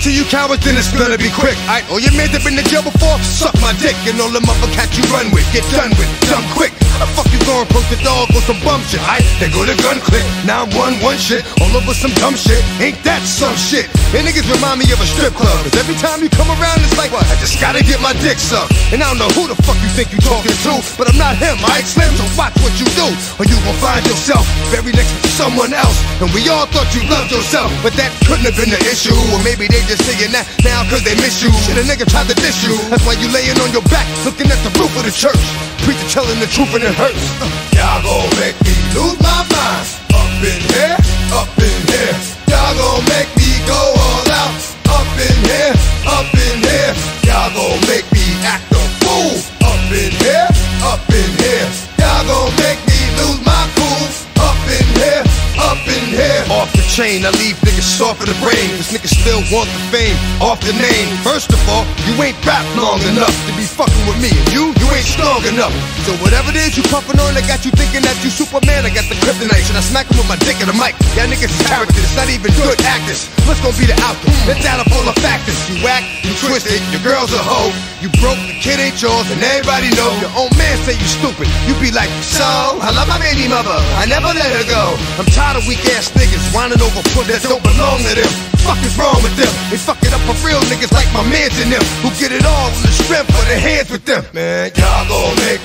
cowards, then it's gonna be quick. I all your men that been to jail before, suck my dick, and all the mother cats you run with, get done with, done quick. How the fuck you gonna approach the dog with some bum shit? I they go to gun click, now one one shit, all over some dumb shit. Ain't that some shit? And niggas remind me of a strip club. Cause every time you come around, it's like, what? I just gotta get my dick sucked. And I don't know who the fuck you think you talking to, but I'm not him, Ike Slim, so watch what you do, or you gon' find yourself very next to someone else. And we all thought you loved yourself, but that couldn't have been the issue. Or maybe they just saying that now cause they miss you. Shit, a nigga tried to diss you. That's why you laying on your back, looking at the roof of the church. Preacher telling the truth and it hurts. Y'all gon' make me lose my mind. Up in here, up in here. Y'all gon' make me go all out. Up in here, up in here. Y'all gon' make me act a fool. Up in here, up in here. Y'all gon' make me lose my cool. Up in here, up in here. Off the chain, I leave niggas soft of the brain. Cause niggas still want the fame off the name. First of all, you ain't rap long enough to be fucking with me. You, you ain't strong enough. So whatever it is you puffin' on, I got you thinking that you Superman. I got the kryptonite. Should I smack him with my dick in the mic? Y'all niggas characters, not even good actors. What's gonna be the outcome? Let's add up all the factors. You whack, you twisted, your girl's a hoe. You broke, the kid ain't yours, and everybody know. Your own man say you stupid. You be like, so, I love my baby mother. I never let her go. I'm tired of weak ass niggas whining over foot that don't belong to them. Fuck is wrong with them? They fuck it up for real niggas like my mans and them who get it all on the strength of their hands with them. Man, y'all gon' make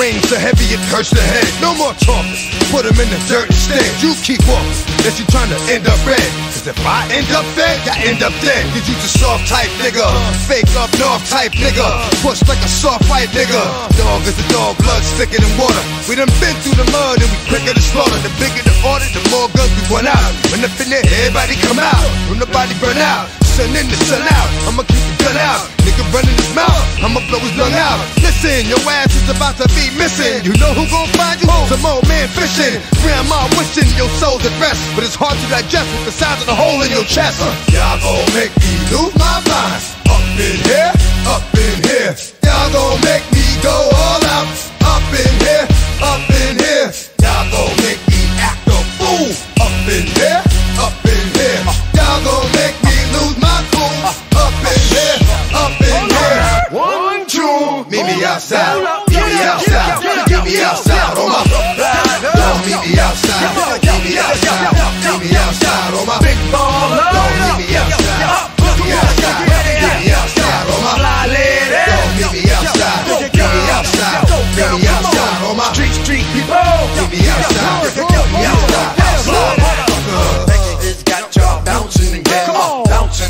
rain so heavy it hurts the head. No more talking. Put him in the dirt instead. You keep walking. Unless you trying to end up red. Cause if I end up dead, I end up dead. Cause you a soft type nigga. Fake up north type nigga. Push like a soft fight nigga. Dog is a dog, blood thicker than water. We done been through the mud and we quicker to slaughter. The bigger the order, the more guns we run out. When up in there, everybody come out. When the body burn out. Sun in the sun out. I'ma keep gun out. Nigga running his mouth. I'ma blow his lung out. Listen, your ass is about to be missing. You know who gon' find you? Some old man fishing. Grandma wishing your soul's at rest. But it's hard to digest with the size of the hole in your chest. Y'all gon' make me lose my mind. Up in here, up in here. Y'all gon' make me go all out.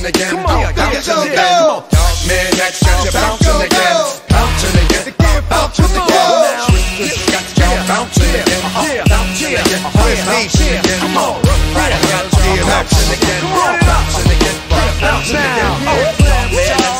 Again, come on, bouncing again, come on, man, that's got you bouncing again, bouncing again, bouncing again, switch, got you bouncing again, bouncing again, bouncing again, come on, right, got you bouncing again, bouncing again, bouncing again, oh, man.